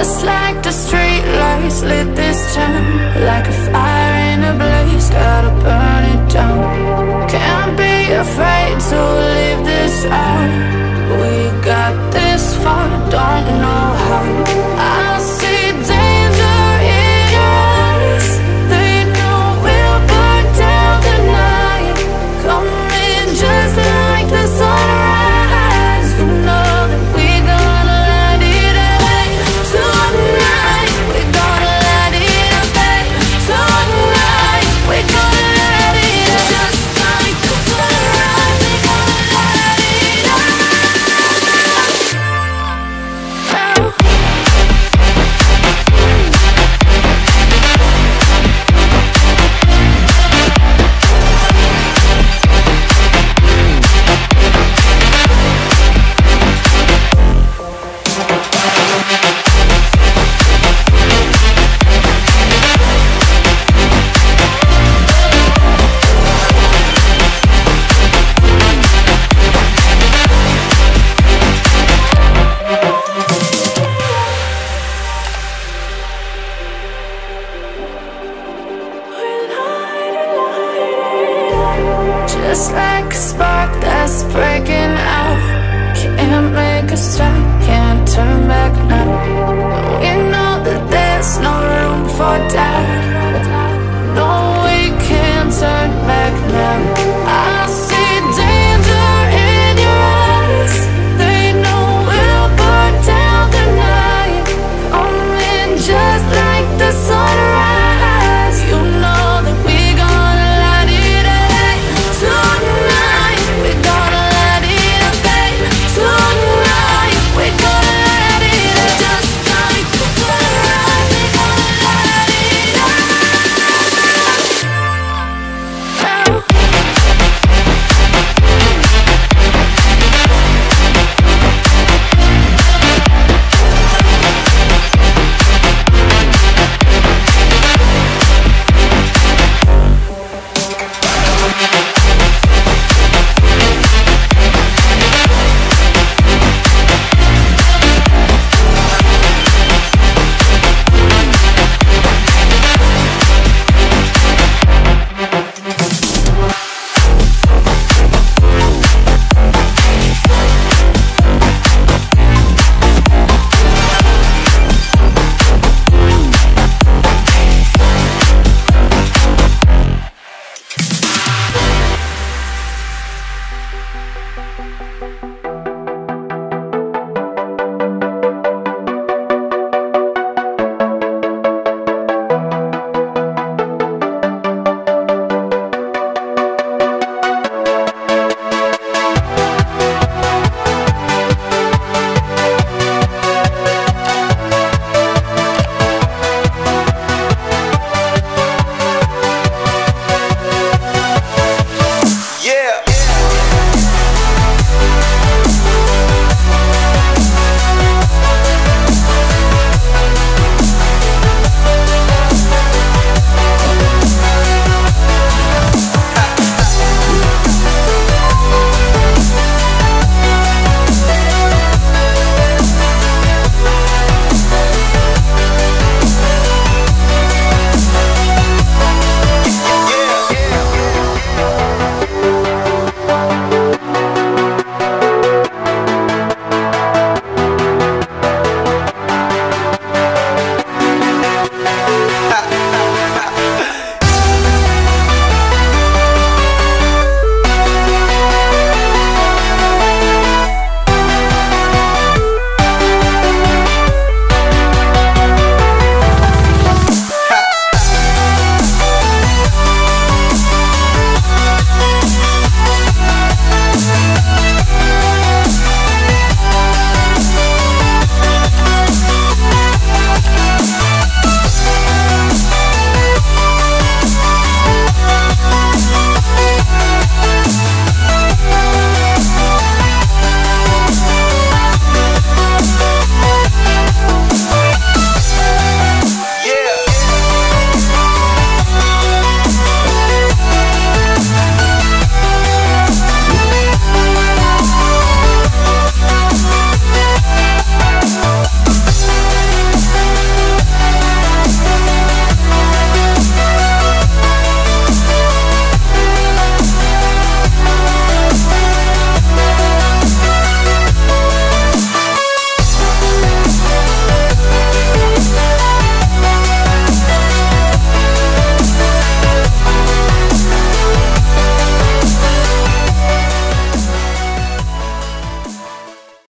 Just like the streetlights lit this town Like a